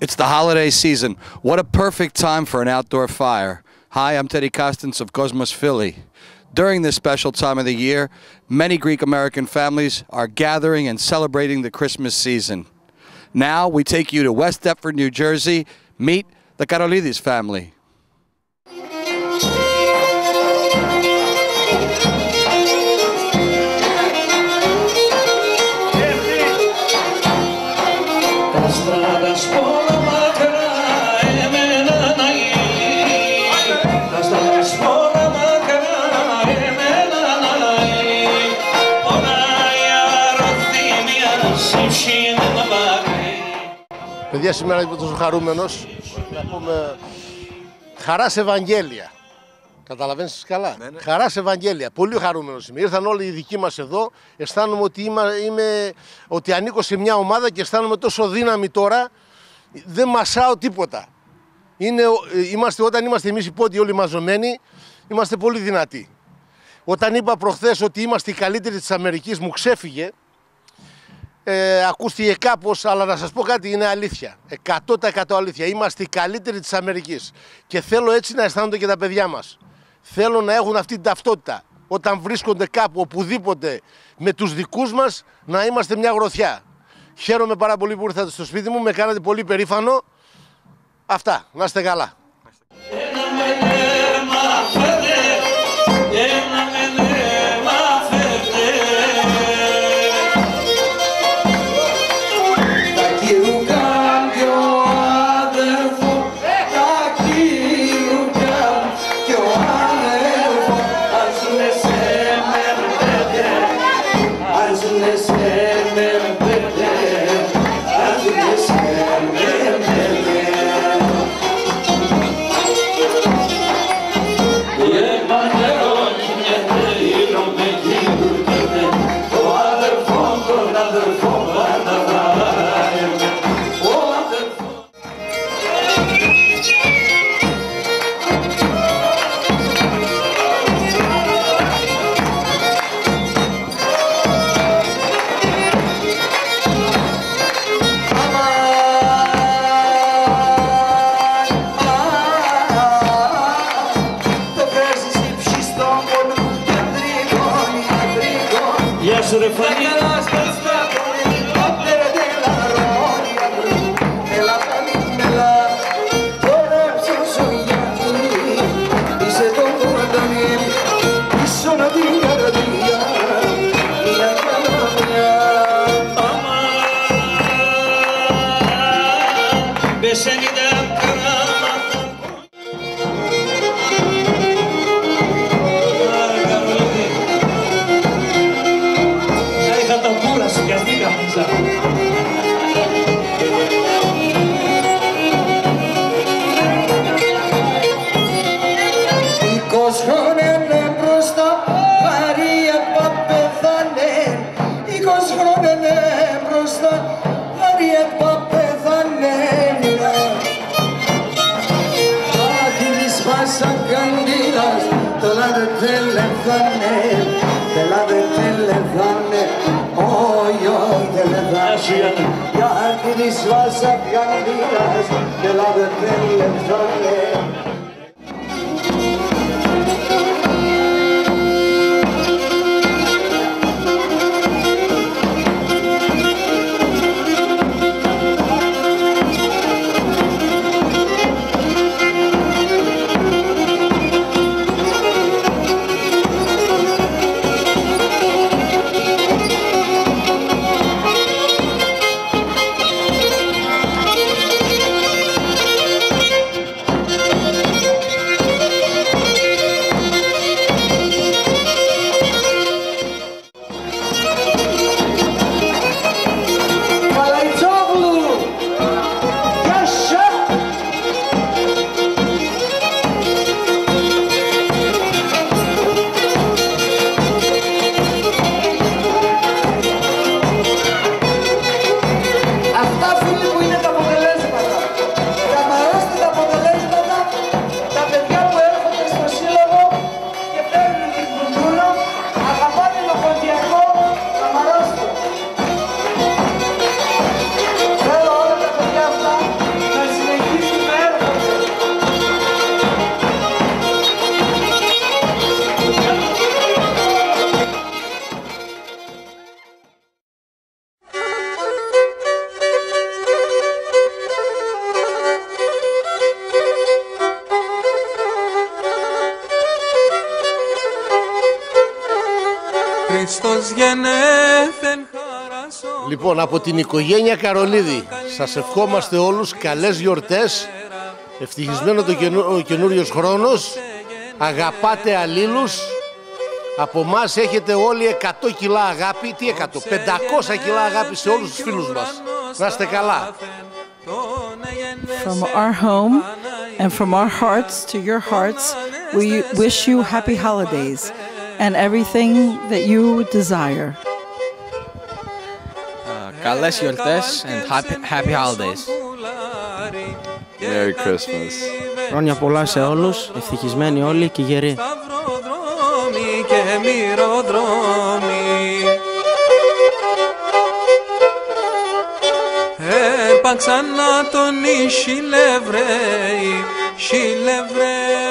It's the holiday season. What a perfect time for an outdoor fire. Hi, I'm Teddy Costans of Cosmos Philly. During this special time of the year, many Greek American families are gathering and celebrating the Christmas season. Now we take you to West Deptford, New Jersey. Meet the Karolidis family. Παιδιά, σήμερα είμαι τόσο χαρούμενος να πούμε χαρά σε Ευαγγέλια. Καταλαβαίνεις καλά; Χαρά σε Ευαγγέλια. Πολύ χαρούμενος είμαι. Ήρθαν όλοι οι δικοί μας εδώ. Αισθάνομαι ότι, είμαι, είμαι, ότι ανήκω σε μια ομάδα και αισθάνομαι τόσο δύναμη τώρα. Δεν μασάω τίποτα. Είναι, ε, είμαστε, όταν είμαστε εμείς οι πόντιοι όλοι μαζωμένοι, είμαστε πολύ δυνατοί. Όταν είπα προχθές ότι είμαστε οι καλύτεροι της Αμερικής, μου ξέφυγε ε, ακούστηκε κάπως, αλλά να σας πω κάτι, είναι αλήθεια. 100% αλήθεια. Είμαστε οι καλύτεροι της Αμερικής. Και θέλω έτσι να αισθάνονται και τα παιδιά μας. Θέλω να έχουν αυτή την ταυτότητα. Όταν βρίσκονται κάπου, οπουδήποτε, με τους δικούς μας, να είμαστε μια γροθιά. Χαίρομαι πάρα πολύ που ήρθατε στο σπίτι μου, με κάνατε πολύ περήφανο. Αυτά. Να είστε καλά. Σου ρε Φανή Μπεσένιδα escondidas Todas de telefones Todas de telefones Oy oy telefones Ya herkes var saklandılar Todas de telefones Χριστός γενέθεν χαράσο Λοιπόν, από την οικογένεια Καρολίδη, σας ευχόμαστε όλους καλές γιορτές, ευτυχισμένο το καινού, ο καινούριος χρόνος, αγαπάτε αλλήλους, από εμά έχετε όλοι 100 κιλά αγάπη, τι 100, 500 κιλά αγάπη σε όλους τους φίλους μας. Να είστε καλά. From our home and from our hearts to your hearts, we wish you happy holidays and everything that you desire. Καλές γιορτές and happy, happy holidays. Merry Christmas. Χρόνια πολλά σε όλους, ευτυχισμένοι όλοι και γεροί. Σταυροδρόμοι και μυροδρόμοι Έπαξαν να τον οι Σιλευραίοι, Σιλευραίοι και μυρευραίοι